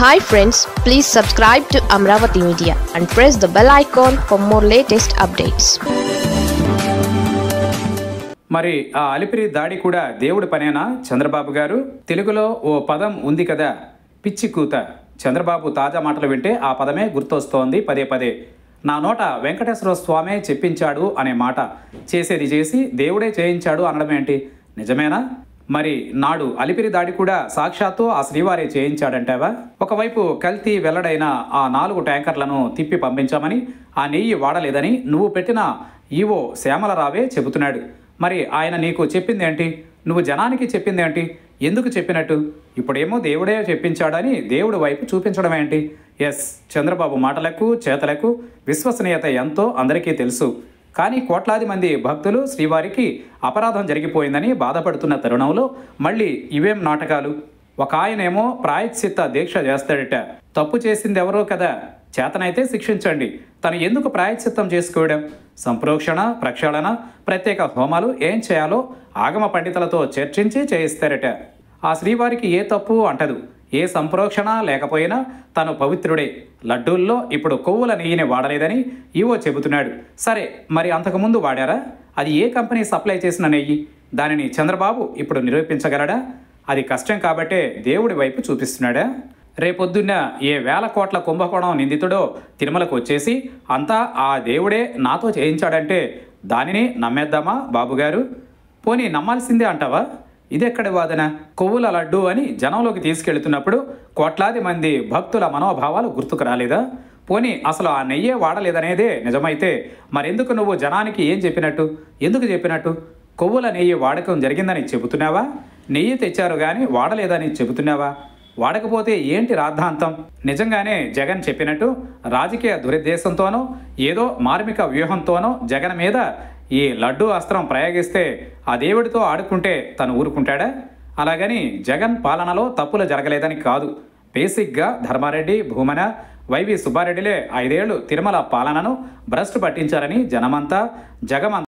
Hi friends please subscribe to Amaravati media and press the bell icon for more latest updates మరి ఆ అలిపిరి దాడి కూడా దేవుడి పనేనా చంద్రబాబు గారు? తెలుగులో ఓ పదం ఉంది కదా పిచ్చి కూత. చంద్రబాబు తాజా మాటలు వింటే ఆ పదమే గుర్తొస్తోంది పదే పదే. నా నోట వెంకటేశ్వర స్వామే చెప్పించాడు అనే మాట. చేసేది చేసి దేవుడే చేయించాడు అనడం ఏంటి నిజమేనా? మరి నాడు అలిపిరి దాడి కూడా సాక్షాత్తు ఆ శ్రీవారే చేయించాడంటావా? ఒకవైపు కల్తీ వెల్లడైన ఆ నాలుగు ట్యాంకర్లను తిప్పి పంపించామని ఆ నెయ్యి వాడలేదని నువ్వు పెట్టిన ఈవో శ్యామలరావే చెబుతున్నాడు. మరి ఆయన నీకు చెప్పిందేంటి? నువ్వు జనానికి చెప్పిందేంటి? ఎందుకు చెప్పినట్టు? ఇప్పుడేమో దేవుడే చెప్పించాడని దేవుడి వైపు చూపించడం ఏంటి? ఎస్ చంద్రబాబు మాటలకు చేతలకు విశ్వసనీయత ఎంతో అందరికీ తెలుసు. కానీ కోట్లాది మంది భక్తులు శ్రీవారికి అపరాధం జరిగిపోయిందని బాధపడుతున్న తరుణంలో మళ్ళీ ఇవేం నాటకాలు? ఒక ఆయనేమో ప్రాయశ్చిత్త దీక్ష చేస్తాడట. తప్పు చేసింది ఎవరో కదా. చేతనైతే శిక్షించండి. తను ఎందుకు ప్రాయశ్చిత్తం చేసుకోవడం? సంప్రోక్షణ ప్రక్షాళన ప్రత్యేక హోమాలు ఏం చేయాలో ఆగమ పండితులతో చర్చించి చేయిస్తారట. ఆ శ్రీవారికి ఏ తప్పు అంటదు. ఏ సంప్రోక్షణ లేకపోయినా తను పవిత్రుడే. లడ్డూల్లో ఇప్పుడు కొవ్వుల నెయ్యిని వాడలేదని ఈవో చెబుతున్నాడు. సరే మరి అంతకుముందు వాడారా? అది ఏ కంపెనీ సప్లై చేసిన నెయ్యి? దానిని చంద్రబాబు ఇప్పుడు నిరూపించగలడా? అది కష్టం కాబట్టే దేవుడి వైపు చూపిస్తున్నాడా? రేపొద్దున్న ఏ వేల కోట్ల కుంభకోణం నిందితుడో తిరుమలకు వచ్చేసి అంతా ఆ దేవుడే నాతో చేయించాడంటే దానిని నమ్మేద్దామా బాబుగారు? పోనీ నమ్మాల్సిందే అంటావా? ఇదెక్కడి వాదన? కొవ్వుల లడ్డు అని జనంలోకి తీసుకెళ్తున్నప్పుడు కోట్లాది మంది భక్తుల మనోభావాలు గుర్తుకు రాలేదా? పోనీ అసలు ఆ నెయ్యే వాడలేదనేదే నిజమైతే మరెందుకు నువ్వు జనానికి ఏం చెప్పినట్టు? ఎందుకు చెప్పినట్టు? కొవ్వుల నెయ్యి వాడకం జరిగిందని చెబుతున్నావా? నెయ్యి తెచ్చారు కానీ వాడలేదని చెబుతున్నావా? వాడకపోతే ఏంటి రాద్ధాంతం? నిజంగానే జగన్ చెప్పినట్టు రాజకీయ దురుద్దేశంతోనో ఏదో మార్మిక వ్యూహంతోనో జగన్ మీద ఈ లడ్డు అస్త్రం ప్రయోగిస్తే ఆ దేవుడితో ఆడుకుంటే తను ఊరుకుంటాడా? అలాగని జగన్ పాలనలో తప్పులు జరగలేదని కాదు. బేసిక్గా ధర్మారెడ్డి భూమన వైవి సుబ్బారెడ్డిలే ఐదేళ్ళు తిరుమల పాలనను భ్రష్టు పట్టించారని జనమంతా జగమంతా